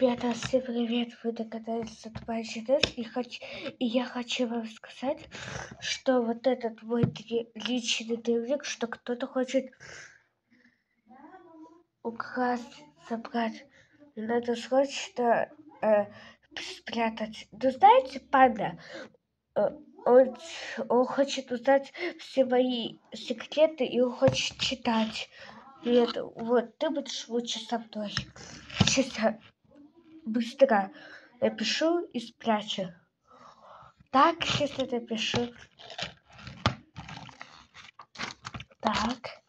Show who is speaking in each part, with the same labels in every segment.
Speaker 1: Ребята, всем привет! Вы догадались от Пачетес, и, хоч... и я хочу вам сказать, что вот этот мой личный дневник, что кто-то хочет украсть, забрать. Надо срочно э, спрятать. Ну, знаете, панда, э, он, он хочет узнать все мои секреты, и он хочет читать. И это, вот, ты будешь лучше со мной. Сейчас быстро напишу и спрячу. Так, сейчас я напишу. Так.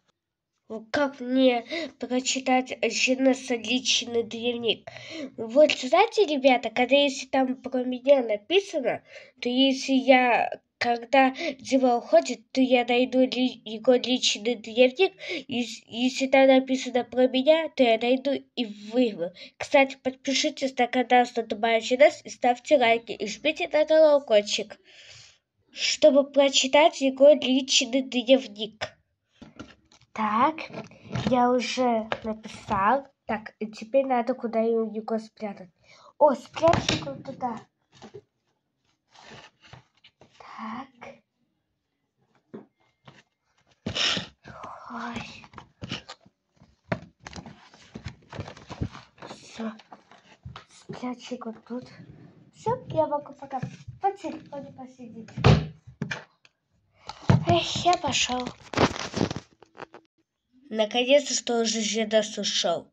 Speaker 1: Как мне прочитать Женеса личный дневник? Вот, знаете, ребята, когда если там про меня написано, то если я когда Дима уходит, то я найду ли, его личный дневник, и если там написано про меня, то я найду и вырву. Кстати, подпишитесь на канал Статубающий нас и ставьте лайки, и жмите на колокольчик, чтобы прочитать его личный дневник. Так, я уже написал. Так, теперь надо куда его спрятать. О, спрячь его туда. Ой. Все. Спрячь его тут. Все, я могу пока по телефоне посидеть. Эх, я пошел. Наконец-то что уже Жедас ушел.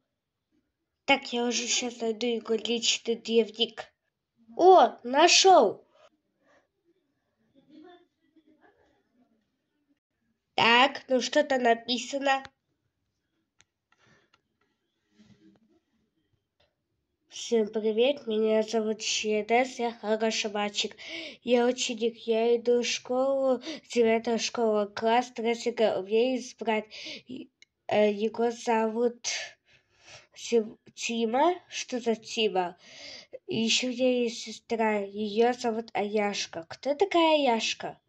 Speaker 1: Так, я уже сейчас найду его личный дневник. О, нашел! Так, ну что-то написано. Всем привет, меня зовут Щедес, я хороший мальчик. Я ученик, я иду в школу, девятая школа, класс третьего. У меня есть брат, э, его зовут Тима, что за Тима. Еще у меня есть сестра, ее зовут Аяшка. Кто такая Аяшка?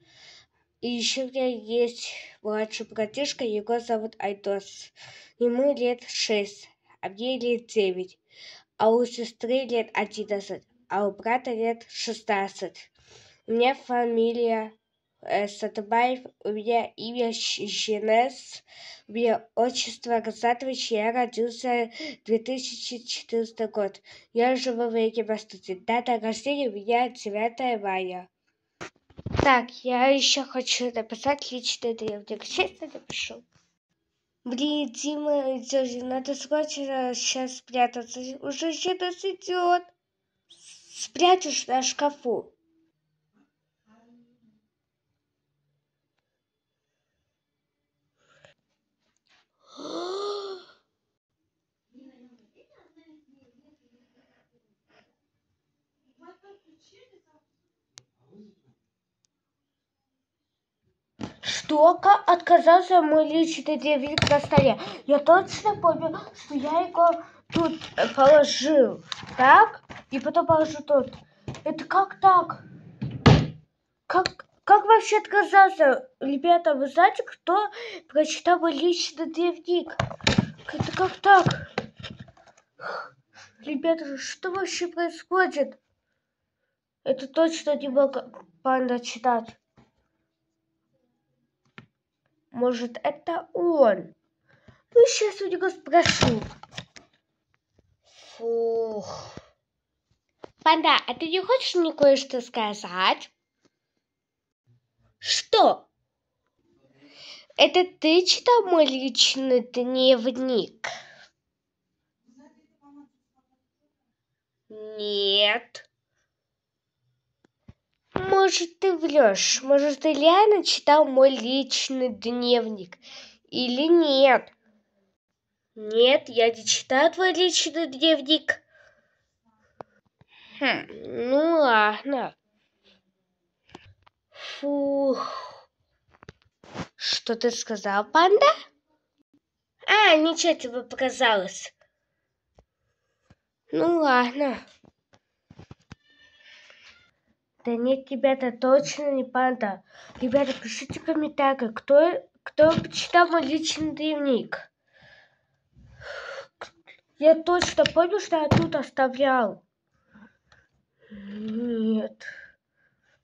Speaker 1: И еще у меня есть младший братишка, его зовут Айдос. Ему лет шесть, а мне лет девять. А у сестры лет одиннадцать, а у брата лет шестнадцать. У меня фамилия э, Сатабаев, у меня имя Женес, у меня отчество Розатович, я родился 2014 год. Я живу в Екибастуте. Дата рождения у меня 9 мая. Так, я еще хочу написать личный дневник. Честно напишу. Блин, Дима, Дёжи, надо срочно сейчас спрятаться. Уже сейчас идет. Спрячешь на шкафу. Что отказался мой личный дневник на столе? Я точно помню, что я его тут положил. Так? И потом положу тут. Это как так? Как, как вообще отказался? Ребята, вы знаете, кто прочитал мой личный дневник? Это как так? Ребята, что вообще происходит? Это точно не мог панда читать. Может, это он? Ну, сейчас у него спрошу. Фух. Панда, а ты не хочешь мне кое-что сказать? Что? Это ты читал мой личный дневник? Нет. Может, ты врешь? Может, ты реально читал мой личный дневник? Или нет? Нет, я не читаю твой личный дневник. Хм, ну ладно. Фух. Что ты сказал, панда? А, ничего тебе показалось. Ну ладно. Да нет, ребята, точно не панда. Ребята, пишите в комментариях, кто, кто почитал мой личный дневник. Я точно помню, что я тут оставлял. Нет.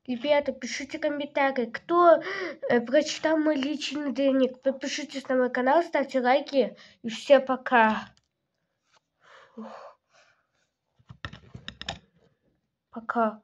Speaker 1: Ребята, пишите комментарии, кто э, прочитал мой личный дневник. Подпишитесь на мой канал, ставьте лайки. И все пока. Фух. Пока.